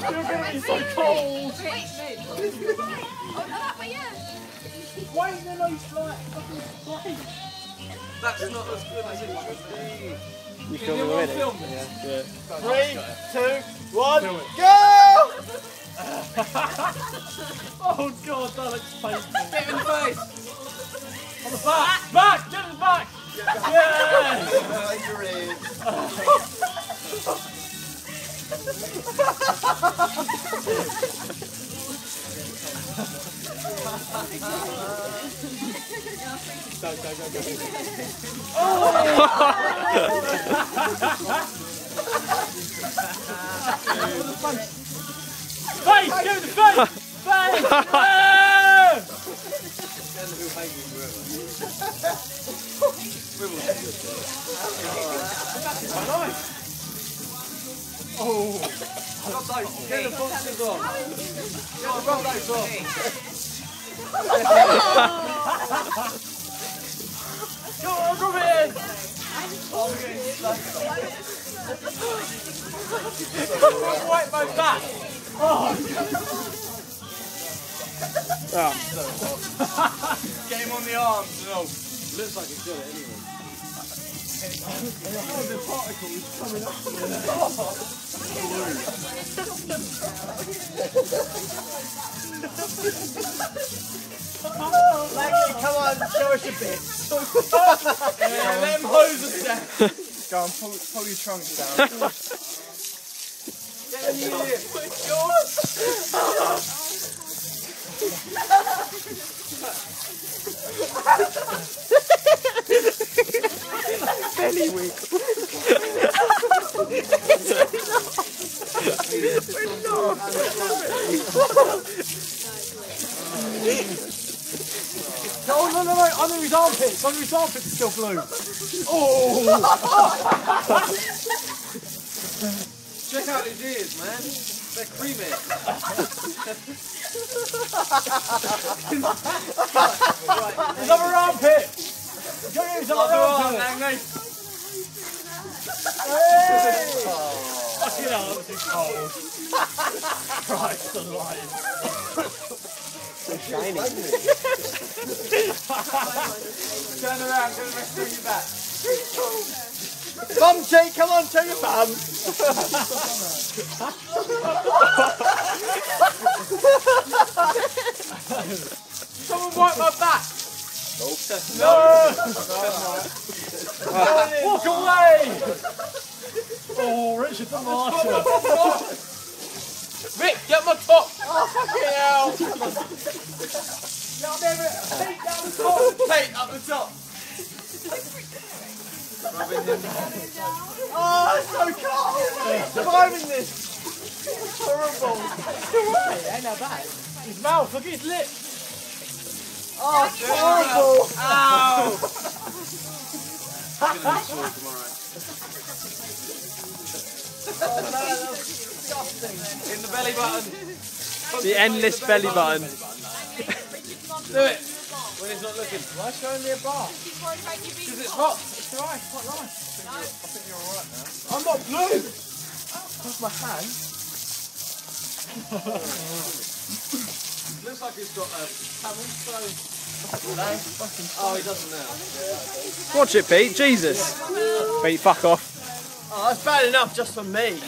You're gonna be so cold. Wait, no, no, he's like fucking. That's not as good as it should be. You Can filming you already? film this? Yeah. Three, two, one, go! oh god, that looks painful. Get in the face. On the back, back, get in the back. Yeah. Face, give the face. Face. Oh. Get the boxes on. Get the boxes on. Go on, rub it in. Wipe my back. Oh. Him on the arms and all. Looks like it's got it anyway. Leggy, come on, show us your bits. yeah, let him hose us down. Go on, pull, pull your trunks down. Belly wiggle. No, no, no, no, under his armpits, under his armpits it's still blue. Oh! Check out his ears, man. They're creamy. His other armpit! Go get his other armpit! Fucking hell, that was cold. Christ alive. Shiny. Turn around, turn rest of your back. Bum cheek, come on, show your bum. Someone wipe my back. Nope. No! Walk away! Oh, Richard the Martyr. Rick, get my top. Oh, fucking hell! Down there, feet down the top. Plate up the top. Oh, it's so cold! Surviving this! It's horrible! Ain't that bad. His mouth, look at his lips! Oh, it's horrible! Ow. In the belly button. The endless belly button. Do it. When he's not looking. Why showing me a bar? Because it's hot. It's alright, it's quite nice. I think you're alright now. I'm not blue! That's my hand. Looks like he's got a camel toe. Oh, he doesn't. Watch it, Pete. Jesus. Pete, fuck off. Oh, that's bad enough just for me.